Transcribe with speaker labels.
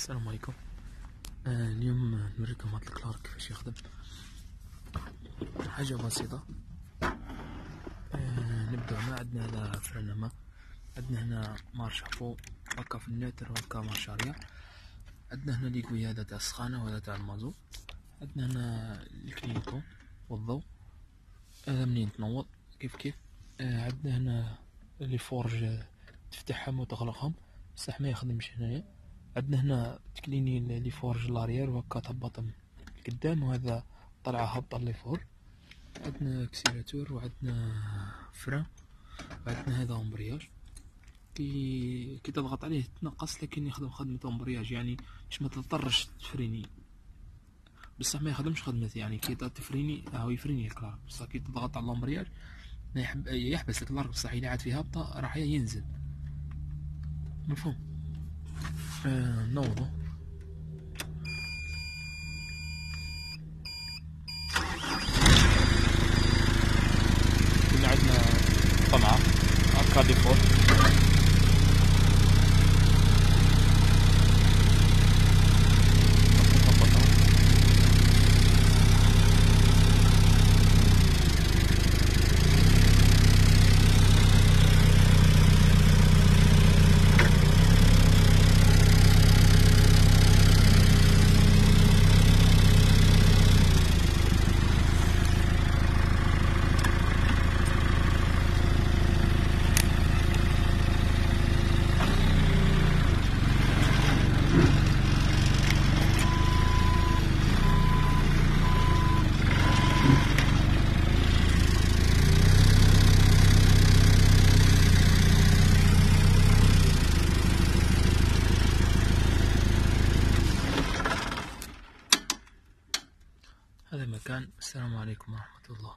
Speaker 1: السلام عليكم. آه اليوم نوريكم هاد الكلارك كيفاش يخدم. حاجة بسيطة. آه نبدأ. هنا عندنا هنا فرنما عندنا هنا مارش فوق هكا في الناتر وهكا مارش اريا عندنا هنا ليكوي هذا تاع السخانة وهذا تاع المازوت عندنا هنا الكلينيكون والضوء هذا منين تنوض؟ كيف كيف؟ آه عندنا هنا les fourches تفتحهم وتغلقهم. بصح ما يخدمش هنايا. عندنا هنا تكليني les fourches l'arrière وهكا تهبطهم القدام وهذا طلعة هابطة les fourches عندنا accélérateur وعندنا frein وعندنا هذا embrayage. كي كي تضغط عليه تنقص لكن يخدم خدمة embrayage يعني باش ما تضطرش تفريني. بصح ما يخدمش خدمة يعني كي تفريني هاو يفريني الكلارك بصح كي تضغط على ال embrayage يحبس الكلارك بصح إذا عاد في هابطة راح ينزل. مفهوم؟ نوضة. كنا عندنا طمعة أركاد ديفولت هذا مكان. السلام عليكم ورحمة الله.